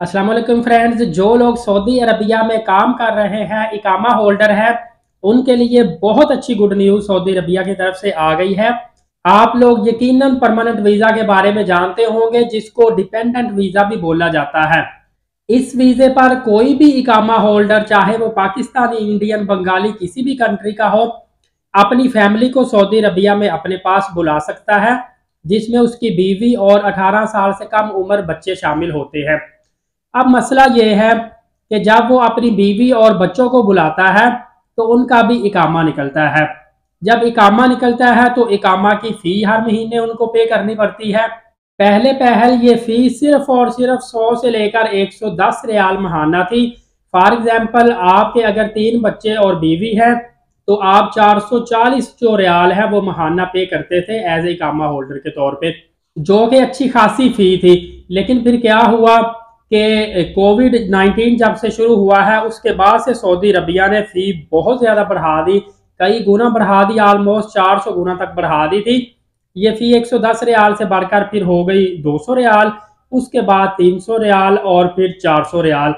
Aslam friends जो लोग Saudi Arabia में काम कर रहे हैं इकामा होल्डर है, उनके लिए बहुत अच्छी गुड न्यूज़ सऊदी अरबिया की तरफ़ से आ गई है। आप लोग यकीनन परमानेंट वीज़ा के बारे में जानते होंगे, जिसको डिपेंडेंट वीज़ा भी बोला जाता है। इस वीज़े पर कोई भी इकामा होल्डर चाहे वो पाकिस्तानी इंडियन बंगाली किसी भी कंट्री का हो, अपनी फैमिली को सऊदी अरबिया में अपने पास बुला सकता है, जिसमें उसकी बीवी और 18 साल से कम उम्र बच्चे शामिल होते हैं। अब मसला ये है कि जब वो अपनी बीवी और बच्चों को बुलाता है तो उनका भी इकामा निकलता है। जब इकामा निकलता है तो इकामा की फ़ी हर महीने उनको पे करनी पड़ती है। पहले पहल ये फ़ी सिर्फ़ और सिर्फ़ 100 से लेकर 110 रियाल महाना थी। फॉर एग्जांपल आपके अगर तीन बच्चे और बीवी है तो आप 440 जो रियाल है, वो महाना पे करते थे एज ए इकामा होल्डर के तौर पे, जो कि अच्छी खासी फ़ी थी। लेकिन फिर क्या हुआ? कि कोविड 19 जब से शुरू हुआ है, उसके बाद से सऊदी अरबिया ने फ़ी बहुत ज़्यादा बढ़ा दी। कई गुना बढ़ा दी आलमोस्ट 400 गुना तक बढ़ा दी थी। ये फ़ी 110 रियाल से बढ़कर फिर हो गई 200 रियाल, उसके बाद 300 रियाल और फिर 400 रियाल।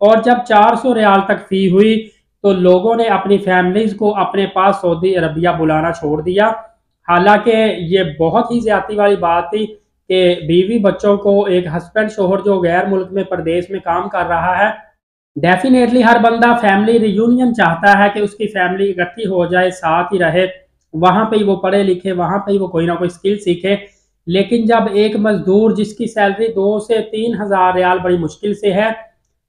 और जब 400 रियाल तक फ़ी हुई तो लोगों ने अपनी फैमिलीज़ को अपने पास सऊदी अरबिया बुलाना छोड़ दिया। हालाँकि ये बहुत ही ज़्यादा वाली बात थी कि बीवी बच्चों को एक हस्बैंड शोहर जो गैर मुल्क में, प्रदेश में काम कर रहा है। डेफिनेटली हर बंदा फैमिली रियूनियन चाहता है कि उसकी फैमिली इकट्ठी हो जाए, साथ ही रहे। वहाँ पे ही वो पढ़े लिखे, वहाँ पे ही वो कोई ना कोई स्किल सीखे। लेकिन जब एक मजदूर जिसकी सैलरी दो से तीन हज़ार रियाल बड़ी मुश्किल से है,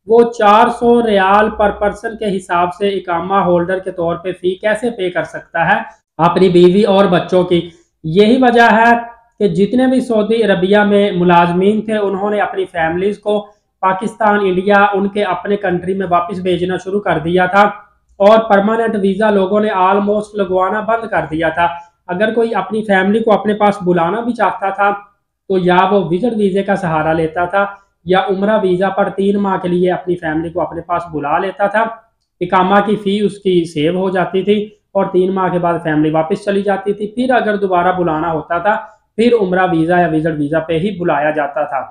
वो चार सौ रियाल पर पर्सन के हिसाब से इकामा होल्डर के तौर पे फ़ी कैसे पे कर सकता है अपनी बीवी और बच्चों की? यही वजह है कि जितने भी सऊदी अरबिया में मुलाजमीन थे, उन्होंने अपनी फैमिलीज़ को पाकिस्तान, इंडिया, उनके अपने कंट्री में वापस भेजना शुरू कर दिया था और परमानेंट वीज़ा लोगों ने आलमोस्ट लगवाना बंद कर दिया था। अगर कोई अपनी फैमिली को अपने पास बुलाना भी चाहता था तो या वो विजट वीज़े का सहारा लेता था, या उम्र वीज़ा पर तीन माह के लिए अपनी फैमिली को अपने पास बुला लेता था। इकामा की फ़ी उसकी सेव हो जाती थी और तीन माह के बाद फैमिली वापस चली जाती थी। फिर अगर दोबारा बुलाना होता था फिर उम्र वीज़ा या विजट वीज़ा पे ही बुलाया जाता था।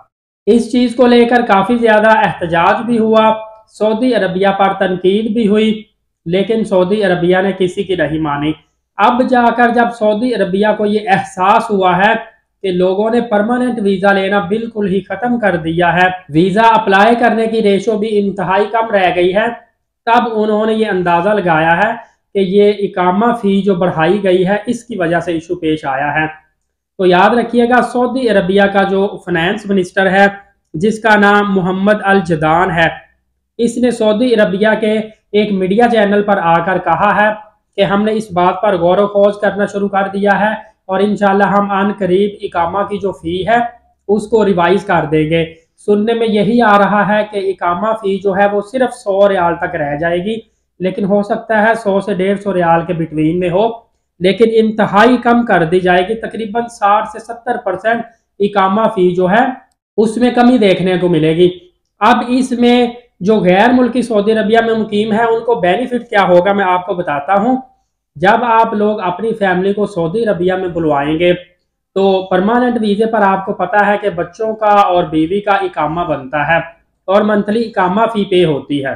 इस चीज़ को लेकर काफ़ी ज़्यादा एहतजाज भी हुआ। सऊदी अरबिया पर तनकीद भी हुई, लेकिन सऊदी अरबिया ने किसी की नहीं मानी। अब जाकर जब सऊदी अरबिया को ये एहसास हुआ है कि लोगों ने परमानेंट वीज़ा लेना बिल्कुल ही ख़त्म कर दिया है वीज़ा अप्लाई करने की रेशो भी इंतहाई कम रह गई है, तब उन्होंने ये अंदाज़ा लगाया है कि ये इकामा फ़ी जो बढ़ाई गई है, इसकी वजह से इशू पेश आया है। तो याद रखिएगा, सऊदी अरबिया का जो फाइनेंस मिनिस्टर है, जिसका नाम मोहम्मद अल जदान है, इसने सऊदी अरबिया के एक मीडिया चैनल पर आकर कहा है कि हमने इस बात पर गौर खोज करना शुरू कर दिया है और इन हम अन करीब इकामा की जो फ़ी है, उसको रिवाइज कर देंगे। सुनने में यही आ रहा है कि इकामा फ़ी जो है, वो सिर्फ़ सौ रियाल तक रह जाएगी, लेकिन हो सकता है सौ से डेढ़ सौ रियाल के बिटवीन में हो। लेकिन इंतहाई कम कर दी जाएगी। तकरीबन साठ से सत्तर परसेंट इकामा फ़ी जो है, उसमें कमी देखने को मिलेगी। अब इसमें जो गैर मुल्की सऊदी अरबिया में मुकीम है, उनको बेनिफिट क्या होगा मैं आपको बताता हूँ। जब आप लोग अपनी फैमिली को सऊदी अरबिया में बुलवाएँगे तो परमानेंट वीज़े पर आपको पता है कि बच्चों का और बीवी का इकामा बनता है और मंथली इकामा फ़ी पे होती है।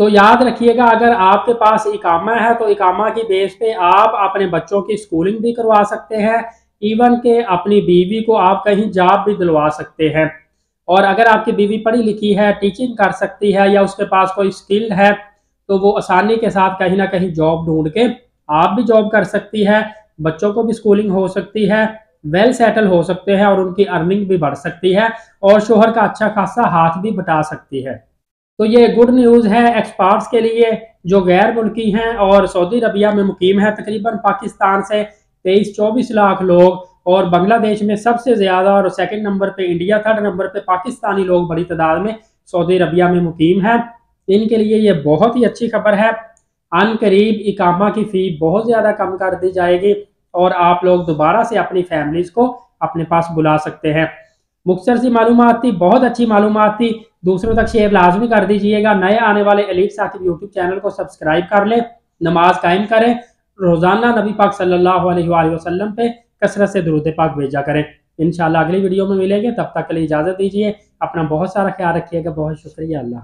तो याद रखिएगा, अगर आपके पास इकामा है तो इकामा की बेस पे आप अपने बच्चों की स्कूलिंग भी करवा सकते हैं इवन के अपनी बीवी को आप कहीं जॉब भी दिलवा सकते हैं। और अगर आपकी बीवी पढ़ी लिखी है टीचिंग कर सकती है, या उसके पास कोई स्किल है तो वो आसानी के साथ कहीं ना कहीं जॉब ढूंढ के आप भी जॉब कर सकती है, बच्चों को भी स्कूलिंग हो सकती है वेल सेटल हो सकते हैं, और उनकी अर्निंग भी बढ़ सकती है, और शोहर का अच्छा खासा हाथ भी बटा सकती है। तो ये गुड न्यूज़ है एक्सपर्ट्स के लिए, जो गैर मुल्की हैं और सऊदी अरबिया में मुकीम है तकरीबन पाकिस्तान से तेईस, चौबीस लाख लोग और बांग्लादेश में सबसे ज़्यादा और सेकंड नंबर पे इंडिया थर्ड नंबर पे पाकिस्तानी लोग बड़ी तादाद में सऊदी अरबिया में मुकीम है। इनके लिए ये बहुत ही अच्छी खबर है। अन करीब इकामा की फ़ी बहुत ज़्यादा कम कर दी जाएगी और आप लोग दोबारा से अपनी फैमिलीज़ को अपने पास बुला सकते हैं। मुख्तर सी मालूम थी, बहुत अच्छी मालूम थी। दूसरों तक शेयर लाजमी कर दीजिएगा। नए आने वाले अलीफ साकिब यूट्यूब चैनल को सब्सक्राइब कर लें, नमाज़ कायम करें, रोज़ाना नबी पाक सल्लल्लाहु अलैहि वसल्लम पे कसरत से दरूद पाक भेजा करें। इंशाल्लाह अगली वीडियो में मिलेंगे, तब तक के लिए इजाज़त दीजिए, अपना बहुत सारा ख्याल रखिएगा, बहुत शुक्रिया, अल्लाह